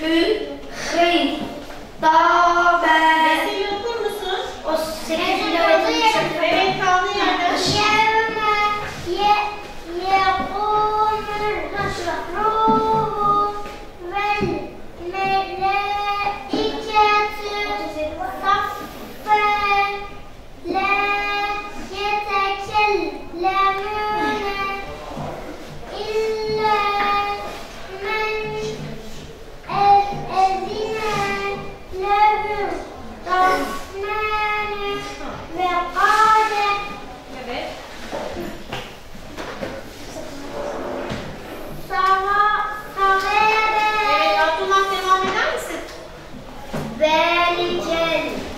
Hu.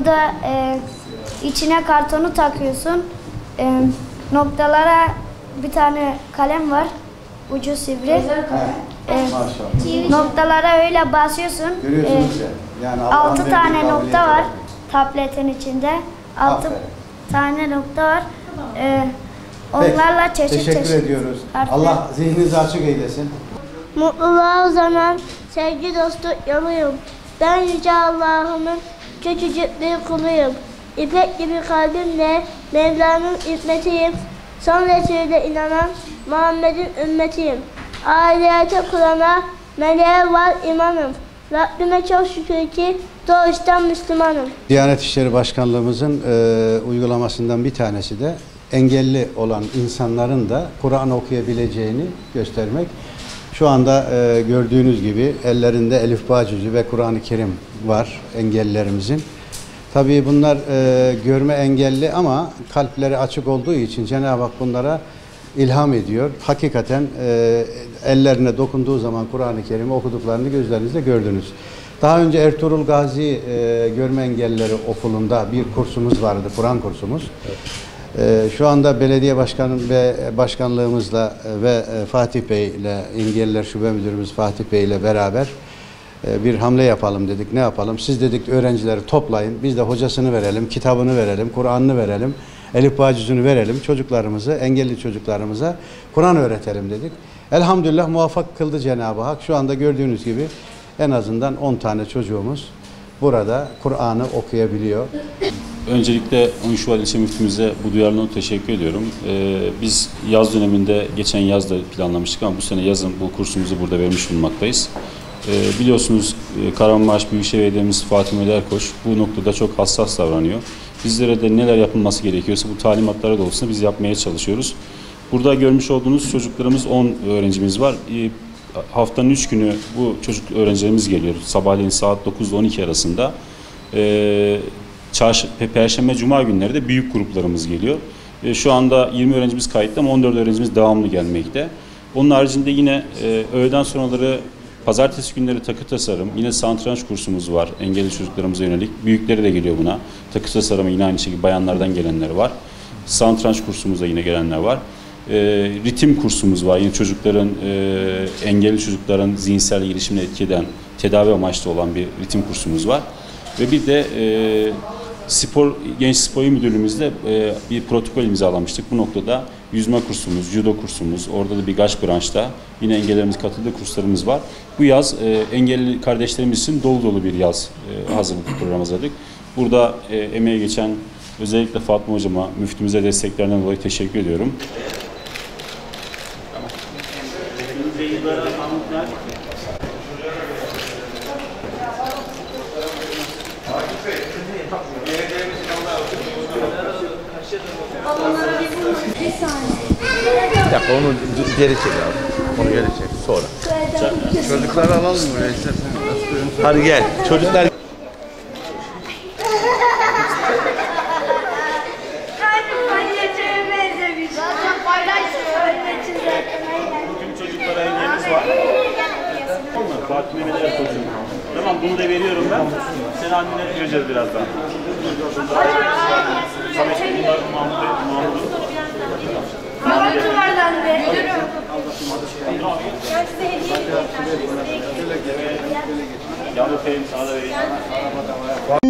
Bu da e, içine kartonu takıyorsun. E, noktalara bir tane kalem var. Ucu sivri. E, Maşallah. noktalara öyle basıyorsun. Görüyorsunuz E, ya. Yani altı tane nokta var tabletin içinde. Altı Aferin. tane nokta var. E, Peki, onlarla çeşit Teşekkür çeşit ediyoruz. harfler- Allah zihninizi açık eylesin. Mutluluğa uzanan sevgi dostu yoluyum. Ben Yüce Allah'ımın küçücük bir kuluyum. İpek gibi kalbimle Mevla'nın hizmetiyim. Son Resul'e inanan Muhammed'in ümmetiyim. Ailete Kur'an'a meleğe var imanım. Rabbime çok şükür ki doğuştan Müslümanım. Diyanet İşleri Başkanlığımızın e, uygulamasından bir tanesi de engelli olan insanların da Kur'an okuyabileceğini göstermek. Şu anda e, gördüğünüz gibi ellerinde Elif Bağ cüzü ve Kur'an-ı Kerim var engellilerimizin. Tabii bunlar e, görme engelli ama kalpleri açık olduğu için Cenab-ı Hak bunlara ilham ediyor. Hakikaten e, ellerine dokunduğu zaman Kur'an-ı Kerim'i okuduklarını gözlerinizle gördünüz. Daha önce Ertuğrul Gazi e, Görme Engellileri Okulu'nda bir kursumuz vardı, Kur'an kursumuz. E, şu anda belediye başkanı ve başkanlığımızla e, ve e, Fatih Bey ile Engelliler Şube Müdürümüz Fatih Bey ile beraber bir hamle yapalım dedik. Ne yapalım? Siz dedik öğrencileri toplayın. Biz de hocasını verelim, kitabını verelim, Kur'an'ını verelim, Elif Bağ cüzünü verelim. Çocuklarımızı, engelli çocuklarımıza Kur'an öğretelim dedik. Elhamdülillah muvaffak kıldı Cenab-ı Hak. Şu anda gördüğünüz gibi en azından 10 tane çocuğumuz burada Kur'an'ı okuyabiliyor. Öncelikle 10 Şubat ilçe müftümüze bu duyarlılığına teşekkür ediyorum. Ee, biz yaz döneminde geçen yaz da planlamıştık ama bu sene yazın bu kursumuzu burada vermiş bulunmaktayız. Ee, biliyorsunuz e, Kahramanmaraş Büyükşehir Belediye'miz Fatih Mehmet Erkoç bu noktada çok hassas davranıyor. Bizlere de neler yapılması gerekiyorsa bu talimatlara doğrultusunda biz yapmaya çalışıyoruz. Burada görmüş olduğunuz çocuklarımız 10 öğrencimiz var. Ee, haftanın 3 günü bu çocuk öğrencilerimiz geliyor. Sabahleyin saat 9 ile 12 arasında. Ee, Çarşı, pe- Perşembe, Cuma günleri de büyük gruplarımız geliyor. E, şu anda 20 öğrencimiz kayıtlı ama 14 öğrencimiz devamlı gelmekte. Onun haricinde yine e, öğleden sonraları pazartesi günleri takı tasarım, yine satranç kursumuz var engelli çocuklarımıza yönelik. Büyükleri de geliyor buna. Takı tasarımı yine aynı şekilde bayanlardan gelenler var. Satranç kursumuza yine gelenler var. E, ritim kursumuz var. Yine çocukların, e, engelli çocukların zihinsel gelişimine etki tedavi amaçlı olan bir ritim kursumuz var. Ve bir de e, spor Genç Spor İl Müdürlüğümüzle e, bir protokol imzalamıştık. Bu noktada yüzme kursumuz, judo kursumuz, orada da birkaç branşta yine engellerimiz katıldığı kurslarımız var. Bu yaz e, engelli kardeşlerimiz için dolu dolu bir yaz e, hazırlık programı hazırladık. Burada e, emeği geçen özellikle Fatma Hocama, müftümüze desteklerinden dolayı teşekkür ediyorum. Bir dakika onu geri çek abi. Onu geri çek sonra. Çocukları alalım mı? Hadi gel. Çocuklar Fatime neler kocuğum. Tamam bunu da veriyorum ben. Sen annene göreceğiz birazdan. Samet Mahmut Mahmut Mahmut. Mahmut'u var anne. Yavru Fehmi sana da vereyim.